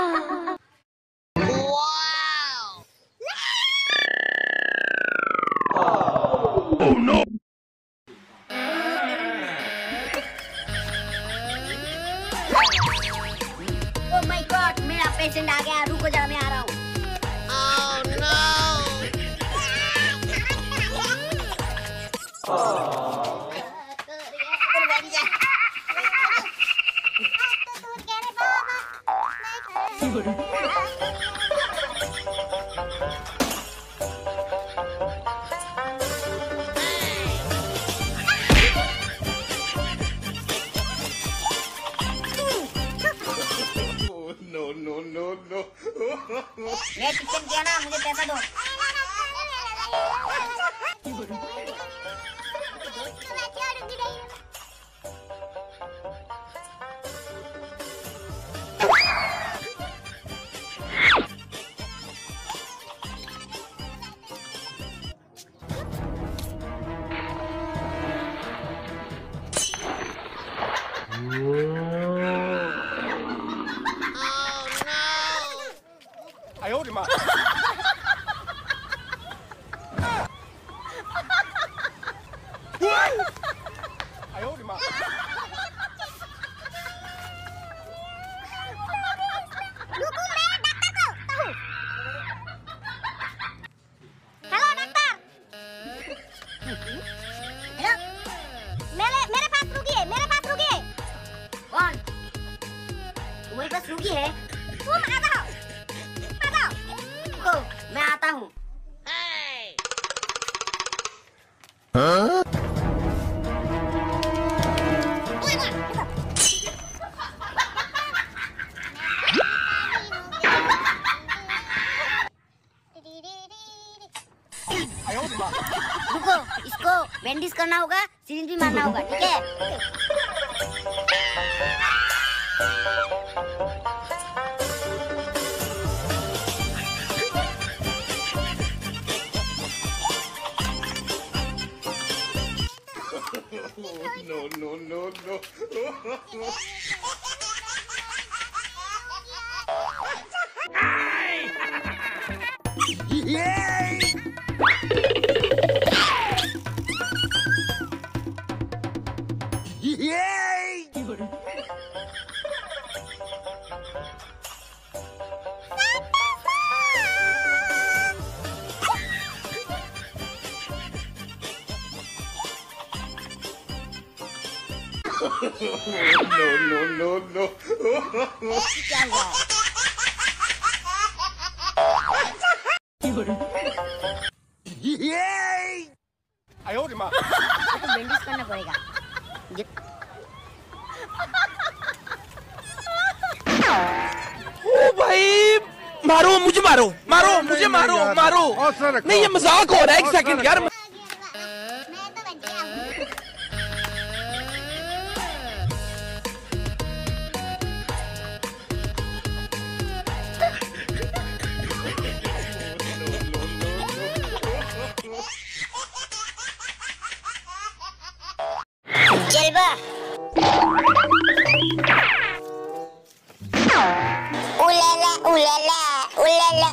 Oh my God मेरा patient आ गया मैं टिकट दिया ना? मुझे पैसा दो। 哎呦我的妈！आता हूँ रुको इसको बैंडिज करना होगा सिरिंज भी मारना होगा ठीक है? ハハハハ! No, no, no, no. क्या हुआ तो बैंडिज करना पड़ेगा ओ भाई मारो मुझे मारो मारो मुझे मारो मारो नहीं ये मज़ाक हो रहा है एक सेकंड यार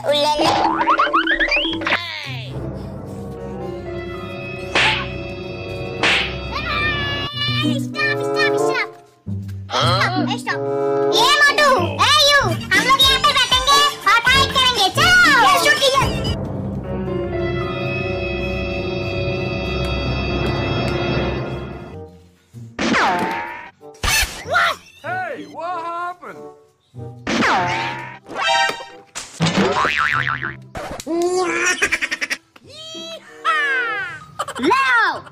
ooh la la. Hey. Stop, stop, stop. Stop, stop. Yeah. No!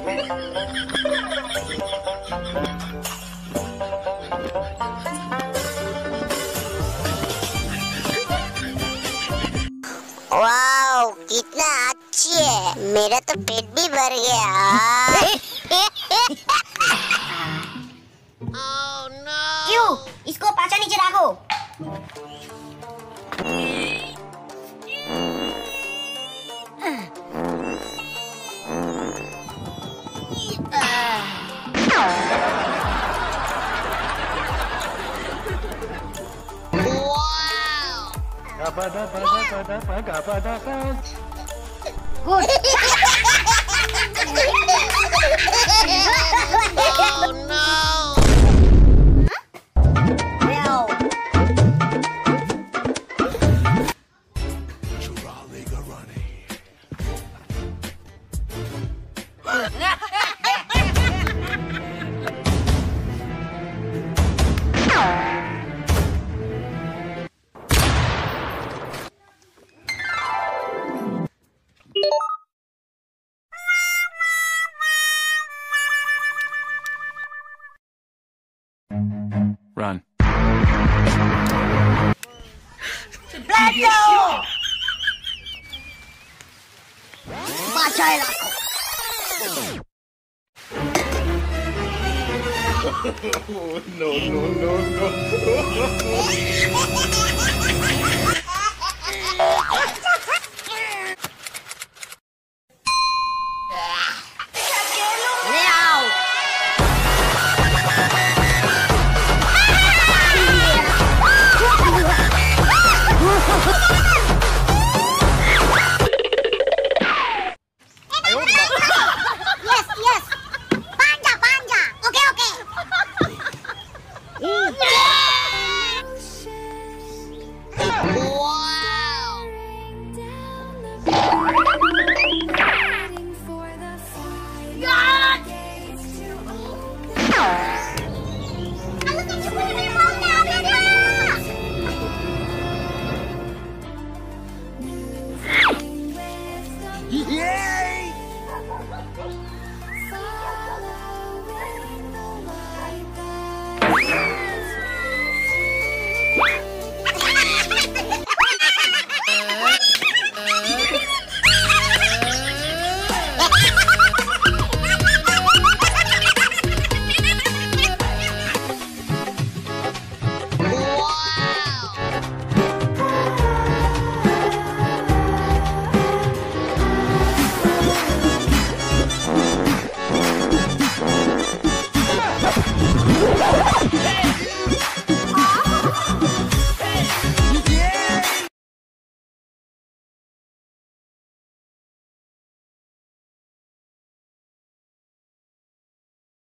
Wow कितना अच्छी है। मेरा तो पेट भी भर गया। Good. ジオマチャエラコ No.